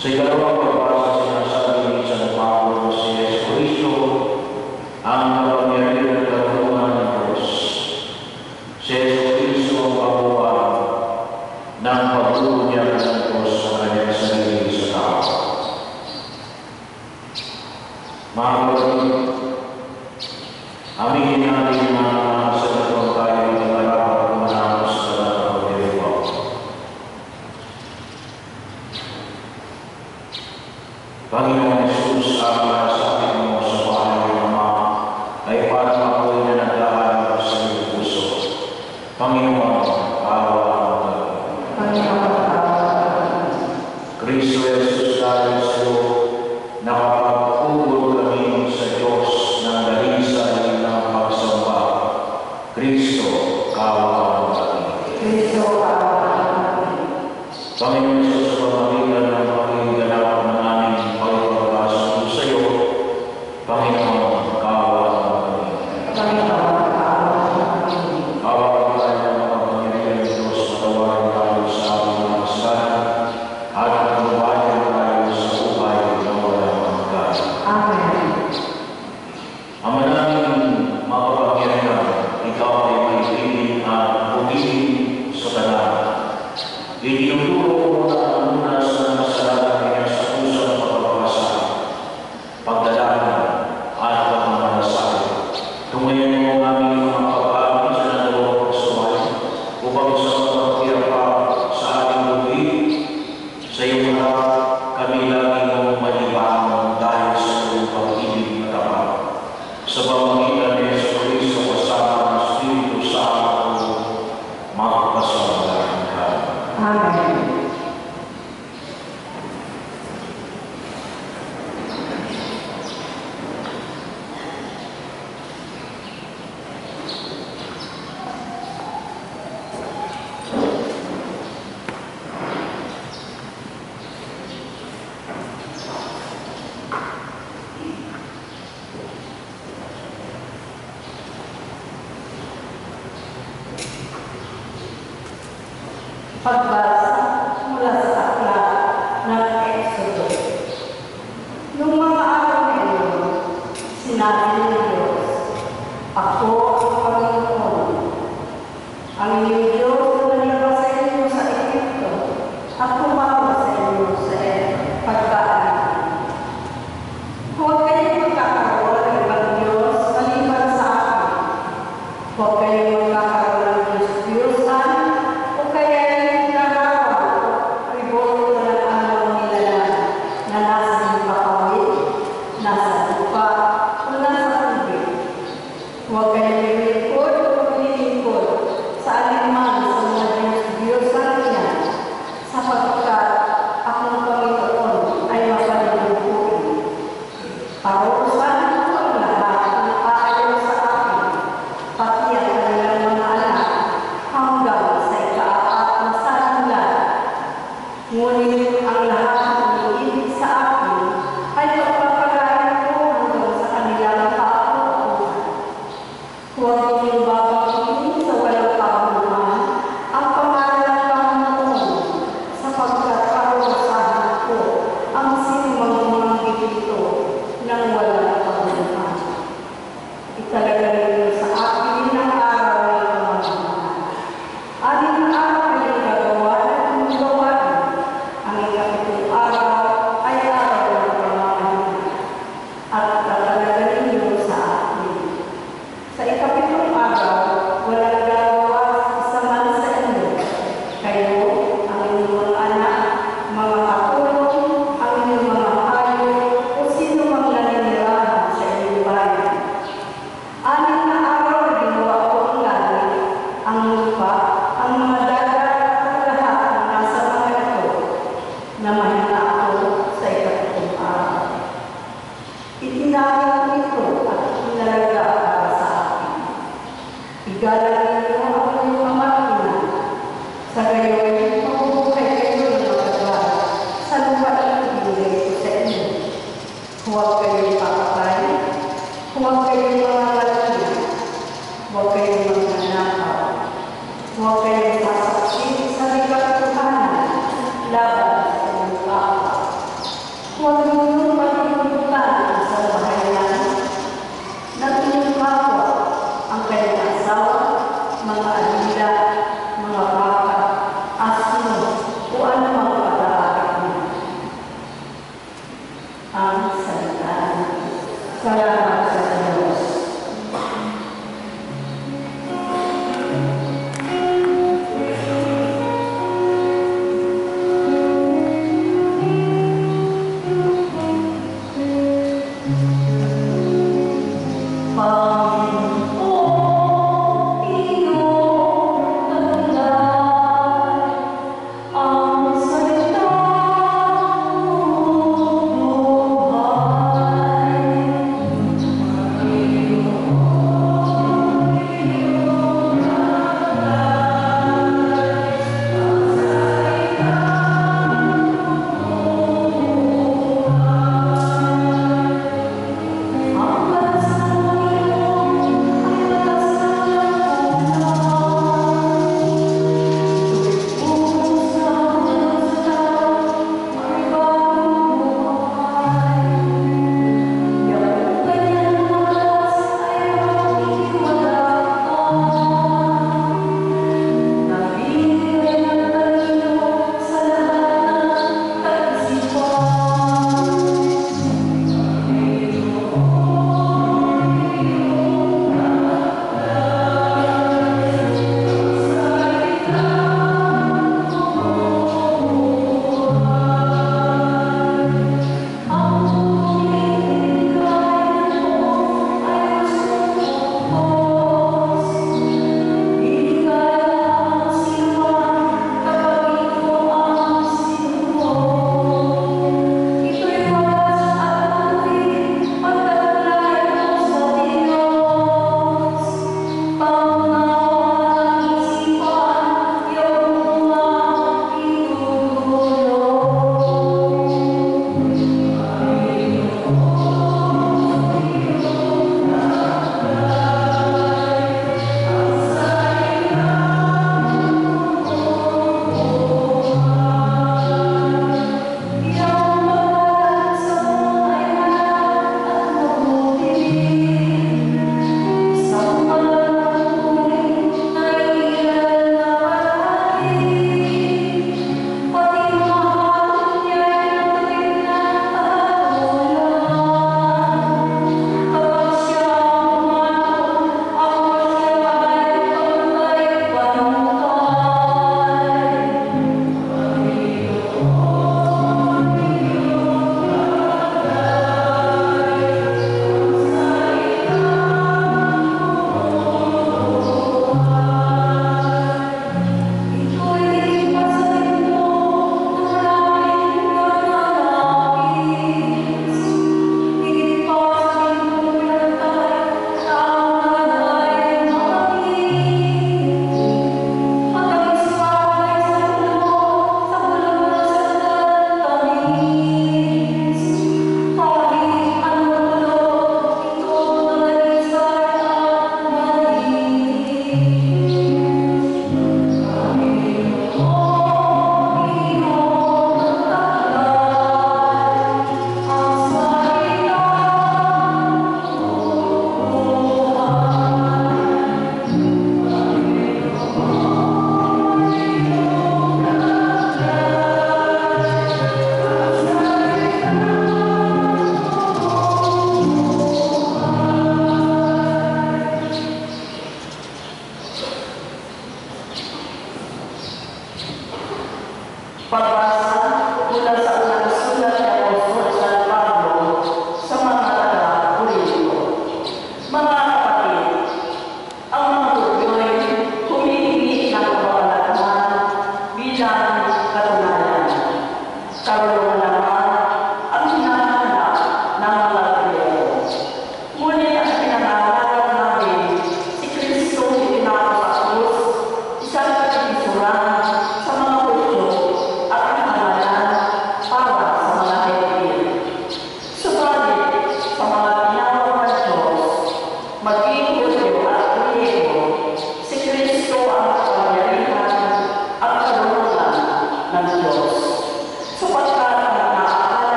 sehingga Allah Ele não é durou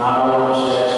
Not all of us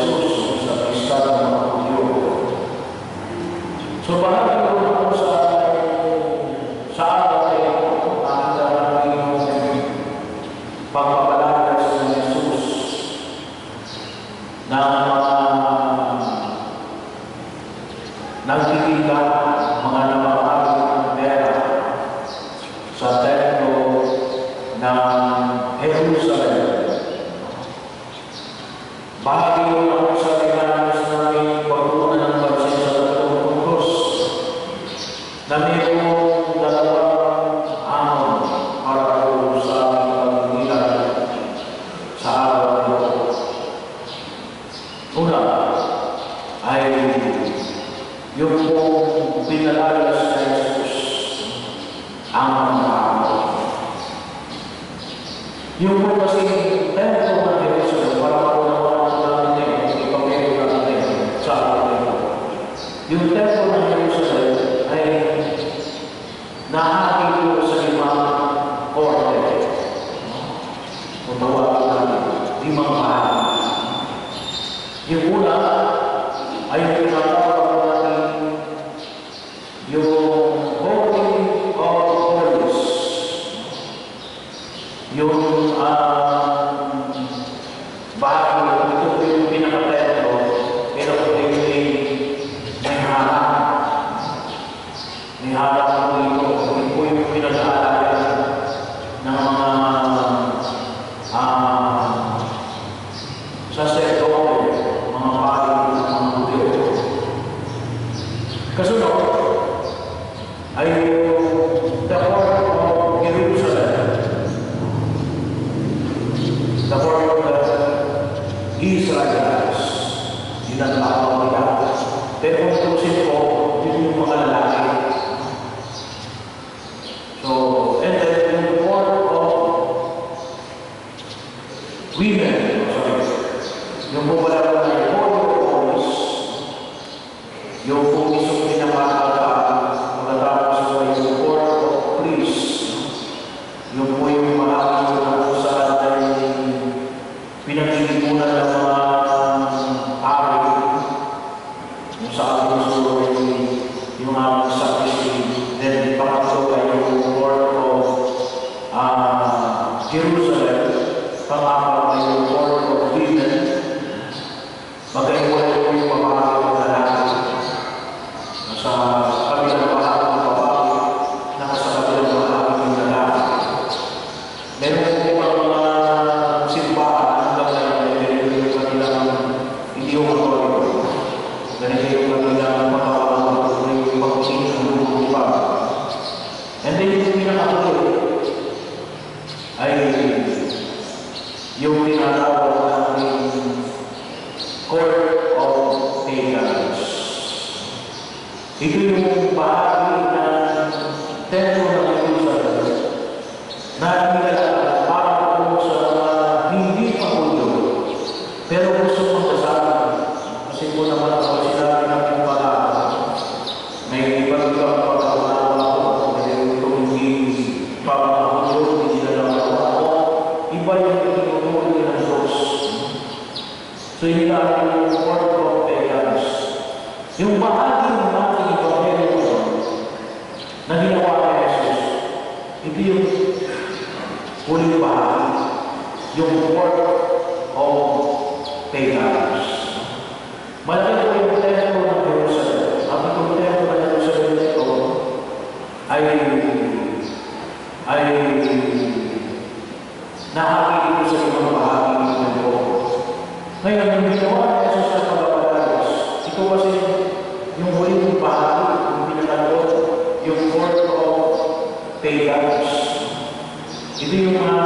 Yung Ito yung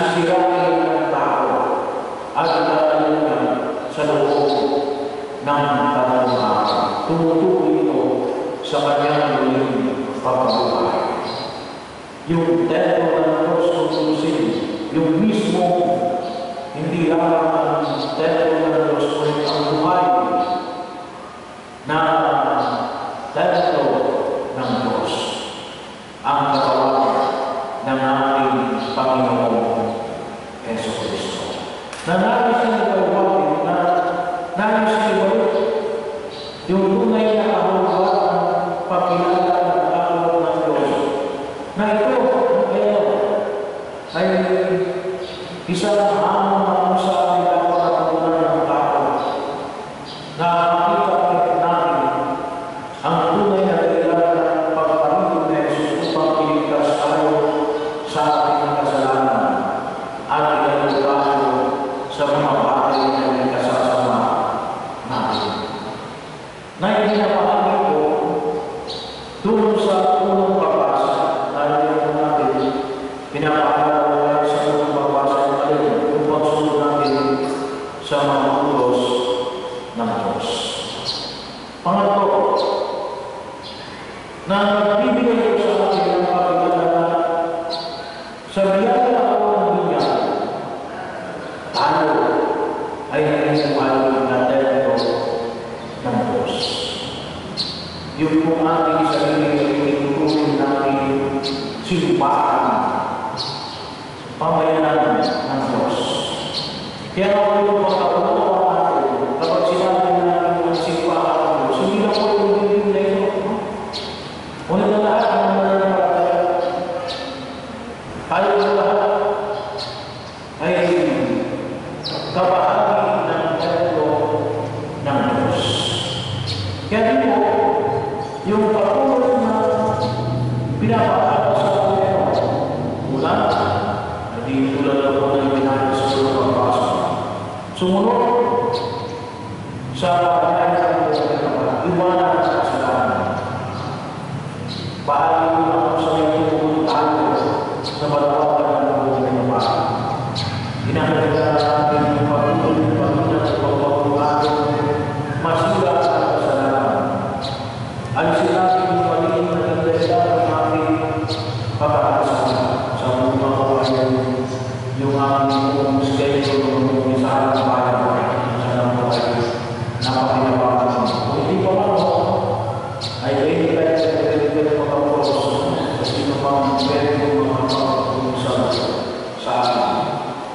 sisirain ng tao at lalaman sa loob ng pananaw. Tumutukoy ito sa kanyang muling pagkabuhay. Yung templo ng Diyos kung susin, yung mismo, hindi lamang ang templo ng Diyos, kundi ang buhay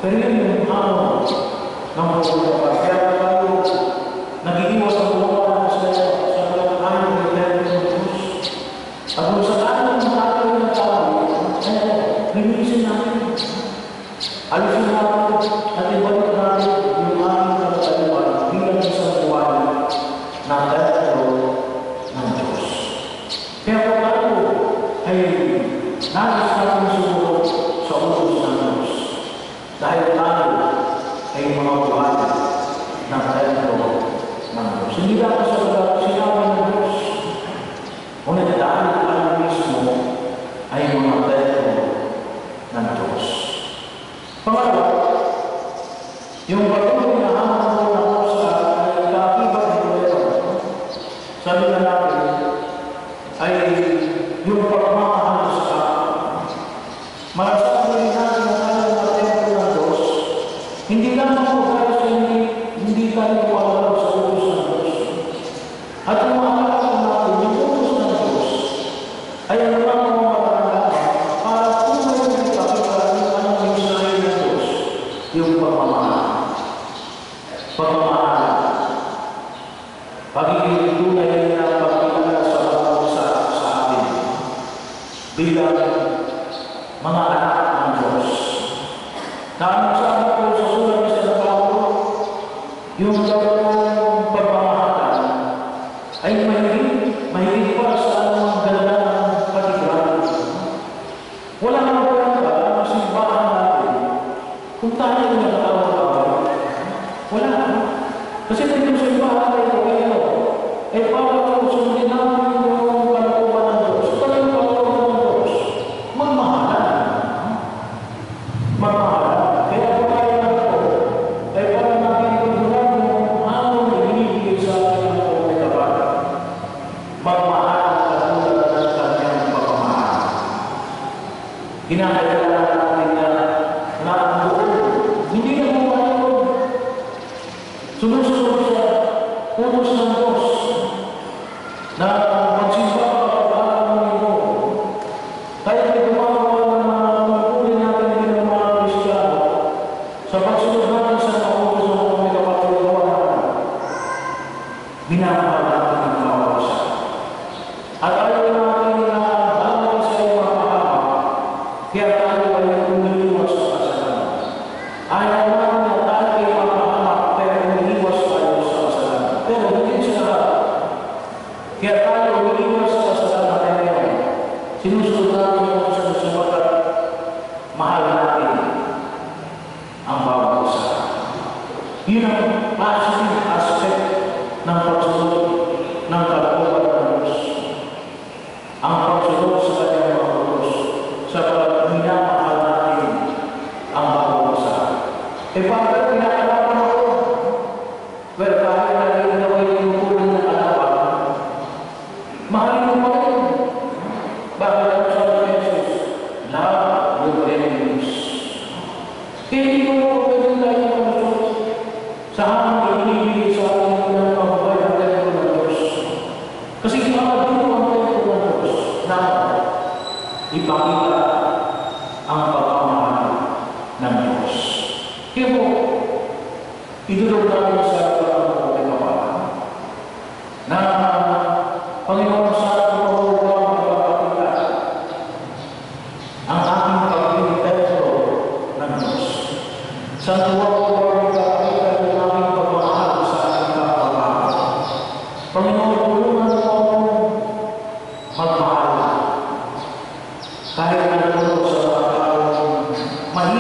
Pero Pagiging tunay na pagkilala sa Panginoon bilang mga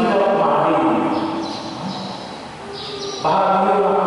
mahirap mahalin. Bahagi yun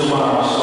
Sumakasama ang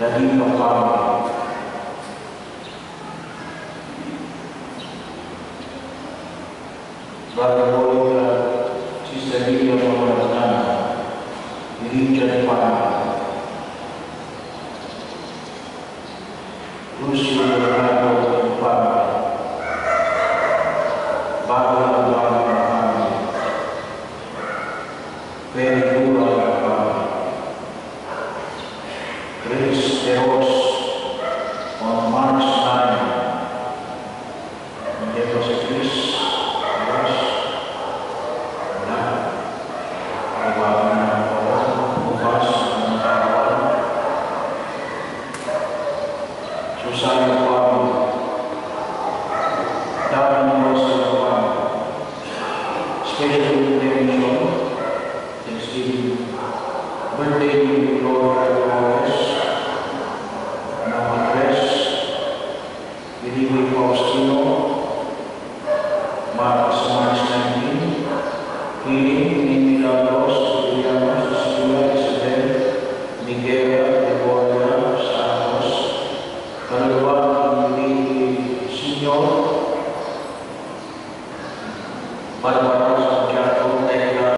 نبي الله